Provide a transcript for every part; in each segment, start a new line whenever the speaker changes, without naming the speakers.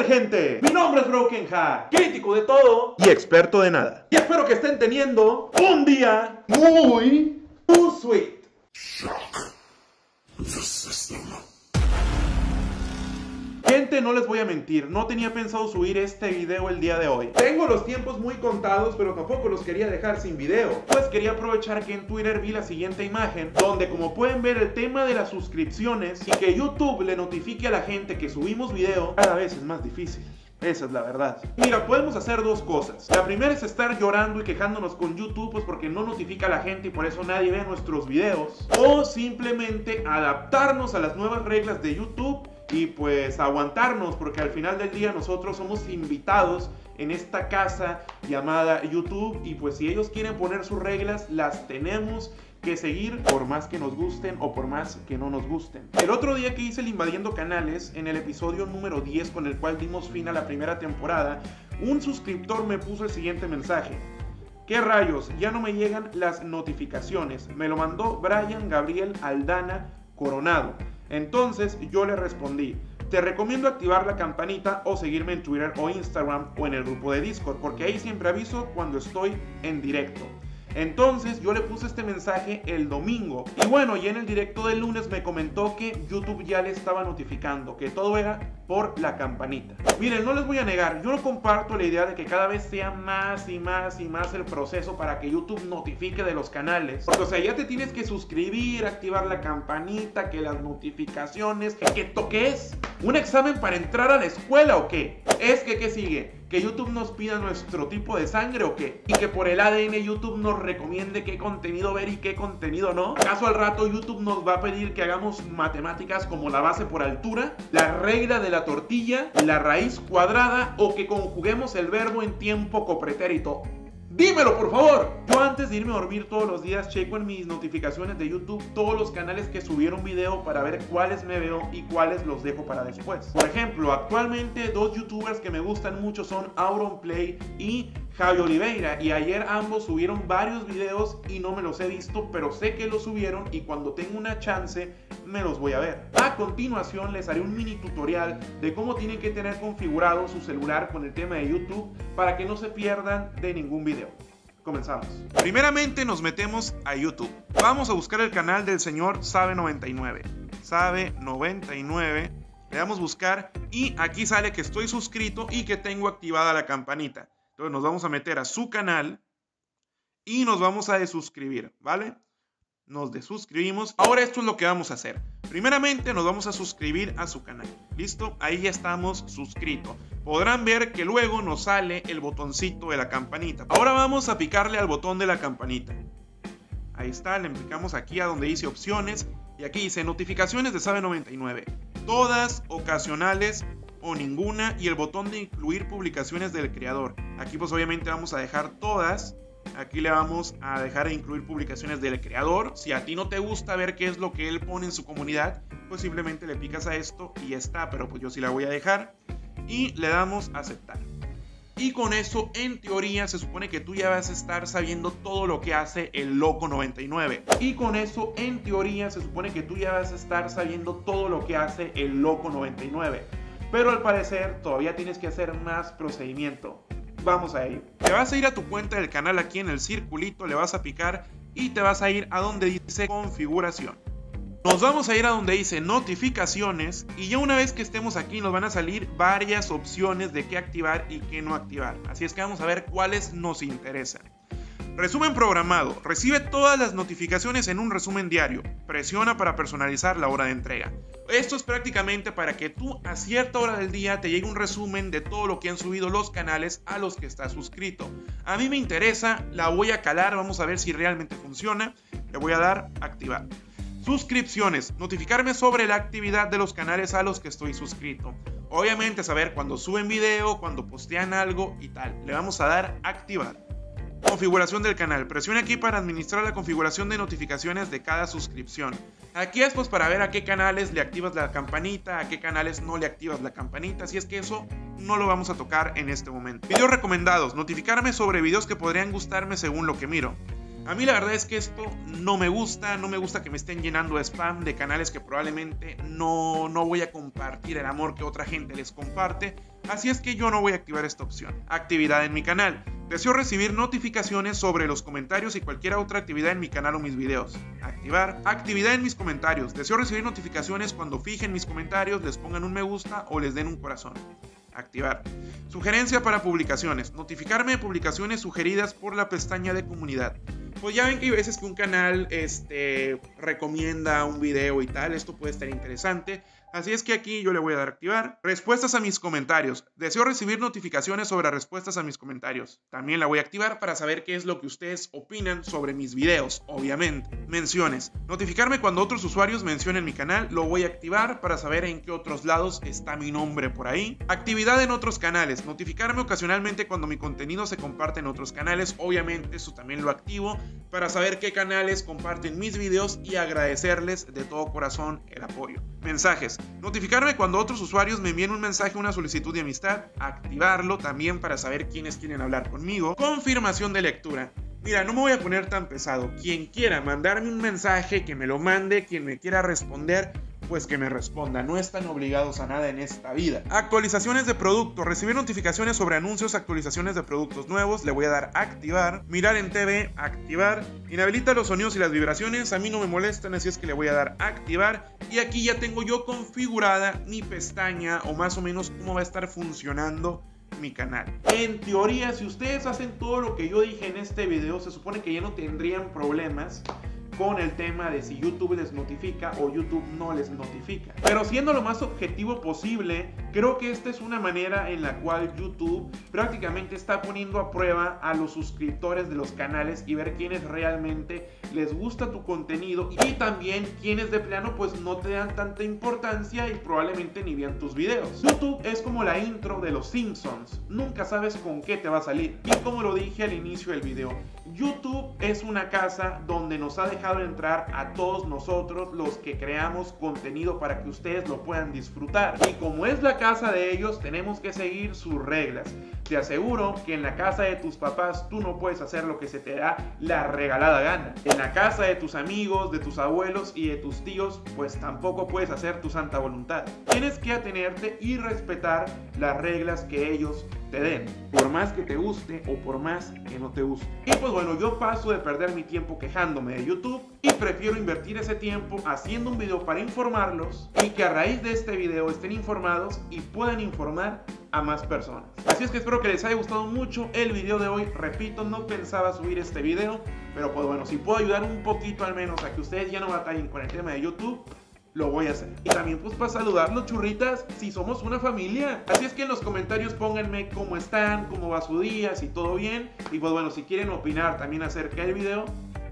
tal gente? Mi nombre es Broken Heart, crítico de todo y experto de nada. Y espero que estén teniendo un día muy, muy sweet. Gente, no les voy a mentir, no tenía pensado subir este video el día de hoy. Tengo los tiempos muy contados, pero tampoco los quería dejar sin video. Pues quería aprovechar que en Twitter vi la siguiente imagen, donde como pueden ver el tema de las suscripciones y que YouTube le notifique a la gente que subimos video, cada vez es más difícil. Esa es la verdad. Mira, podemos hacer dos cosas. La primera es estar llorando y quejándonos con YouTube, pues porque no notifica a la gente y por eso nadie ve nuestros videos. O simplemente adaptarnos a las nuevas reglas de YouTube y pues aguantarnos, porque al final del día nosotros somos invitados en esta casa llamada YouTube y pues si ellos quieren poner sus reglas, las tenemos que seguir por más que nos gusten o por más que no nos gusten. El otro día que hice el Invadiendo Canales, en el episodio número 10 con el cual dimos fin a la primera temporada, un suscriptor me puso el siguiente mensaje. ¿Qué rayos? Ya no me llegan las notificaciones. Me lo mandó Brian Gabriel Aldana Coronado. Entonces yo le respondí, te recomiendo activar la campanita o seguirme en Twitter o Instagram o en el grupo de Discord, porque ahí siempre aviso cuando estoy en directo. Entonces yo le puse este mensaje el domingo. Y bueno, y en el directo del lunes me comentó que YouTube ya le estaba notificando, que todo era por la campanita. Miren, no les voy a negar, yo no comparto la idea de que cada vez sea más y más y más el proceso para que YouTube notifique de los canales. Porque, o sea, ya te tienes que suscribir, activar la campanita, que las notificaciones, que esto qué es, un examen para entrar a la escuela o qué. Es que, ¿qué sigue? Que YouTube nos pida nuestro tipo de sangre o qué? Y que por el ADN YouTube nos recomiende qué contenido ver y qué contenido no. ¿Acaso al rato YouTube nos va a pedir que hagamos matemáticas como la base por altura, la regla de la tortilla, la raíz cuadrada o que conjuguemos el verbo en tiempo copretérito? Dímelo, por favor. Yo antes de irme a dormir todos los días checo en mis notificaciones de YouTube todos los canales que subieron video para ver cuáles me veo y cuáles los dejo para después. Por ejemplo, actualmente dos youtubers que me gustan mucho son Auronplay y Javi Oliveira y ayer ambos subieron varios videos y no me los he visto, pero sé que los subieron y cuando tengo una chance me los voy a ver. A continuación les haré un mini tutorial de cómo tienen que tener configurado su celular con el tema de YouTube para que no se pierdan de ningún video. Comenzamos. Primeramente nos metemos a YouTube. Vamos a buscar el canal del señor Sabe99. Sabe99. Le damos buscar y aquí sale que estoy suscrito y que tengo activada la campanita. Entonces nos vamos a meter a su canal y nos vamos a desuscribir, ¿vale? Nos desuscribimos. Ahora esto es lo que vamos a hacer. Primeramente nos vamos a suscribir a su canal. ¿Listo? Ahí ya estamos suscritos. Podrán ver que luego nos sale el botoncito de la campanita. Ahora vamos a picarle al botón de la campanita. Ahí está, le picamos aquí a donde dice opciones y aquí dice notificaciones de Sabe 99. Todas ocasionales o ninguna y el botón de incluir publicaciones del creador. Aquí pues obviamente vamos a dejar todas. Aquí le vamos a dejar de incluir publicaciones del creador. Si a ti no te gusta ver qué es lo que él pone en su comunidad, pues simplemente le picas a esto y ya está. Pero pues yo sí la voy a dejar. Y le damos a aceptar. Y con eso, en teoría, se supone que tú ya vas a estar sabiendo todo lo que hace el Loco 99. Y con eso, en teoría, se supone que tú ya vas a estar sabiendo todo lo que hace el Loco 99. Pero al parecer todavía tienes que hacer más procedimiento. Vamos a ello. Te vas a ir a tu cuenta del canal aquí en el circulito, le vas a picar y te vas a ir a donde dice configuración. Nos vamos a ir a donde dice notificaciones y ya una vez que estemos aquí nos van a salir varias opciones de qué activar y qué no activar. Así es que vamos a ver cuáles nos interesan. Resumen programado. Recibe todas las notificaciones en un resumen diario. Presiona para personalizar la hora de entrega. Esto es prácticamente para que tú a cierta hora del día te llegue un resumen de todo lo que han subido los canales a los que estás suscrito. A mí me interesa, la voy a calar, vamos a ver si realmente funciona. Le voy a dar activar. Suscripciones. Notificarme sobre la actividad de los canales a los que estoy suscrito. Obviamente saber cuando suben video, cuando postean algo y tal. Le vamos a dar activar. Configuración del canal. Presione aquí para administrar la configuración de notificaciones de cada suscripción. Aquí es pues para ver a qué canales le activas la campanita, a qué canales no le activas la campanita, si es que eso no lo vamos a tocar en este momento. Videos recomendados. Notificarme sobre videos que podrían gustarme según lo que miro. A mí la verdad es que esto no me gusta, no me gusta que me estén llenando de spam de canales que probablemente no, no voy a compartir el amor que otra gente les comparte. Así es que yo no voy a activar esta opción. Actividad en mi canal. Deseo recibir notificaciones sobre los comentarios y cualquier otra actividad en mi canal o mis videos. Activar. Actividad en mis comentarios. Deseo recibir notificaciones cuando fijen mis comentarios, les pongan un me gusta o les den un corazón. Activar. Sugerencia para publicaciones. Notificarme de publicaciones sugeridas por la pestaña de comunidad. Pues ya ven que hay veces que un canal este, recomienda un video y tal. Esto puede estar interesante. Así es que aquí yo le voy a dar activar. Respuestas a mis comentarios. Deseo recibir notificaciones sobre respuestas a mis comentarios. También la voy a activar para saber qué es lo que ustedes opinan sobre mis videos, obviamente. Menciones. Notificarme cuando otros usuarios mencionen mi canal. Lo voy a activar para saber en qué otros lados está mi nombre por ahí. Actividad en otros canales. Notificarme ocasionalmente cuando mi contenido se comparte en otros canales. Obviamente eso también lo activo para saber qué canales comparten mis videos y agradecerles de todo corazón el apoyo. Mensajes. Notificarme cuando otros usuarios me envíen un mensaje o una solicitud de amistad. Activarlo también para saber quiénes quieren hablar conmigo. Confirmación de lectura. Mira, no me voy a poner tan pesado. Quien quiera mandarme un mensaje, que me lo mande. Quien me quiera responder, pues que me responda. No están obligados a nada en esta vida. Actualizaciones de producto. Recibir notificaciones sobre anuncios, actualizaciones de productos nuevos. Le voy a dar activar. Mirar en TV, activar. Inhabilita los sonidos y las vibraciones. A mí no me molestan, así es que le voy a dar activar. Y aquí ya tengo yo configurada mi pestaña o más o menos cómo va a estar funcionando mi canal. En teoría, si ustedes hacen todo lo que yo dije en este video, se supone que ya no tendrían problemas con el tema de si YouTube les notifica o YouTube no les notifica. Pero siendo lo más objetivo posible, creo que esta es una manera en la cual YouTube prácticamente está poniendo a prueba a los suscriptores de los canales y ver quiénes realmente les gusta tu contenido y también quienes de plano pues no te dan tanta importancia y probablemente ni vean tus videos. YouTube es como la intro de los Simpsons, nunca sabes con qué te va a salir. Y como lo dije al inicio del video, YouTube es una casa donde nos ha dejado entrar a todos nosotros los que creamos contenido para que ustedes lo puedan disfrutar. Y como es la casa de ellos, tenemos que seguir sus reglas. Te aseguro que en la casa de tus papás tú no puedes hacer lo que se te da la regalada gana. En la casa de tus amigos, de tus abuelos y de tus tíos, pues tampoco puedes hacer tu santa voluntad. Tienes que atenerte y respetar las reglas que ellos te den, por más que te guste o por más que no te guste. Pues yo paso de perder mi tiempo quejándome de YouTube y prefiero invertir ese tiempo haciendo un video para informarlos y que a raíz de este video estén informados y puedan informar a más personas. Así es que espero que les haya gustado mucho el video de hoy. Repito, no pensaba subir este video, pero pues bueno, si puedo ayudar un poquito al menos a que ustedes ya no batallen con el tema de YouTube, lo voy a hacer. Y también pues para saludarlos churritas, si somos una familia. Así es que en los comentarios pónganme cómo están, cómo va su día, si todo bien. Y pues bueno, si quieren opinar también acerca del video,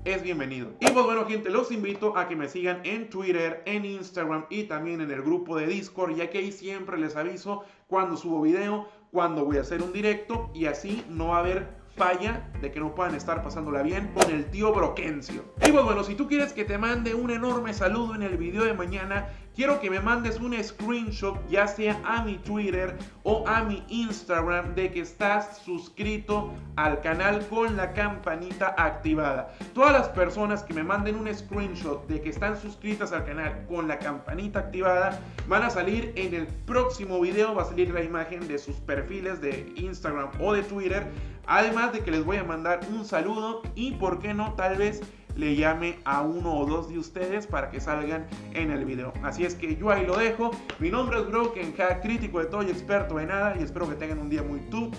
es bienvenido. Y pues bueno gente, los invito a que me sigan en Twitter, en Instagram y también en el grupo de Discord, ya que ahí siempre les aviso cuando subo video, cuando voy a hacer un directo y así no va a haber falla de que no puedan estar pasándola bien con el tío Broquencio. Y pues bueno, si tú quieres que te mande un enorme saludo en el video de mañana, quiero que me mandes un screenshot ya sea a mi Twitter o a mi Instagram de que estás suscrito al canal con la campanita activada. Todas las personas que me manden un screenshot de que están suscritas al canal con la campanita activada van a salir en el próximo video, va a salir la imagen de sus perfiles de Instagram o de Twitter. Además de que les voy a mandar un saludo y por qué no tal vez le llame a uno o dos de ustedes para que salgan en el video. Así es que yo ahí lo dejo. Mi nombre es Broken Hack, crítico de todo y experto de nada. Y espero que tengan un día muy tú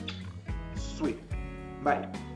sweet. Bye.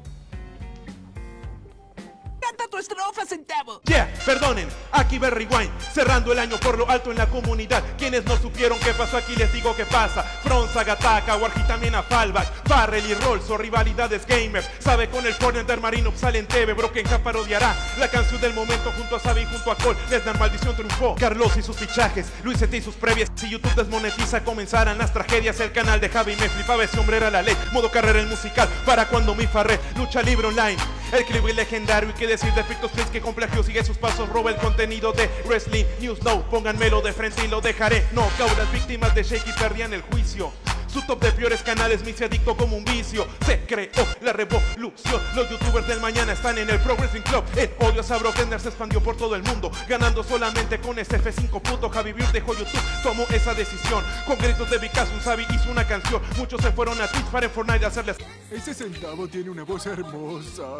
Estrofa, centavo.
Yeah, perdonen, aquí Berry Wine, cerrando el año por lo alto en la comunidad. Quienes no supieron qué pasó aquí les digo qué pasa. Fronza, Gataka, Warji también a Fallback, Farrell y Rolls o rivalidades gamers. Sabe con el corner del Marino sale en TV, Broken Hat parodiará la canción del momento junto a Sabi junto a Cole. Lesnar maldición triunfó, Carlos y sus fichajes, Luis y sus previas. Si YouTube desmonetiza comenzarán las tragedias. El canal de Javi me flipaba ese hombre era la ley. Modo carrera el musical para cuando mi farré, lucha libre online. El clip legendario y qué decir de Fictos Plays que con plagio sigue sus pasos, roba el contenido de Wrestling News No, pónganmelo de frente y lo dejaré. No, las víctimas de Shaky perdían el juicio.
Su top de peores canales me hice adicto como un vicio. Se creó la revolución. Los youtubers del mañana están en el Progressing Club. El odio a Brockender se expandió por todo el mundo. Ganando solamente con ese F5 puto. Javi Beard dejó YouTube, tomó esa decisión. Con gritos de Picasso, Sabi hizo una canción. Muchos se fueron a Twitch para en Fortnite hacerles.
Ese centavo tiene una voz hermosa.